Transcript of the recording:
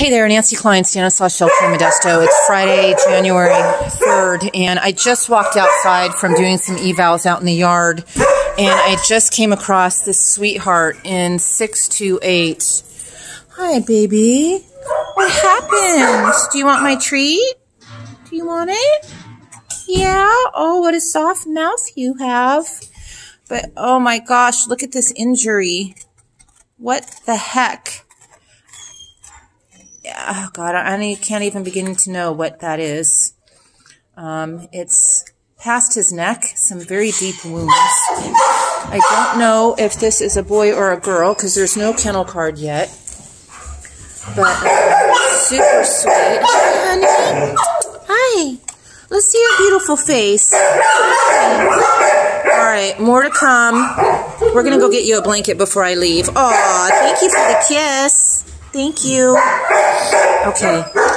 Hey there, Nancy Klein, Stanislaus Shelter Modesto. It's Friday, January 3rd, and I just walked outside from doing some evals out in the yard, and I just came across this sweetheart in 628. Hi, baby. What happened? Do you want my treat? Do you want it? Yeah? Oh, what a soft mouth you have. But, oh my gosh, look at this injury. What the heck? Oh God, I can't even begin to know what that is. Um, it's past his neck, some very deep wounds. I don't know if this is a boy or a girl because there's no kennel card yet. But uh, super sweet. Hi, honey. Hi. Let's see your beautiful face. All right, more to come. We're going to go get you a blanket before I leave. Aw, thank you for the kiss. Thank you. Okay.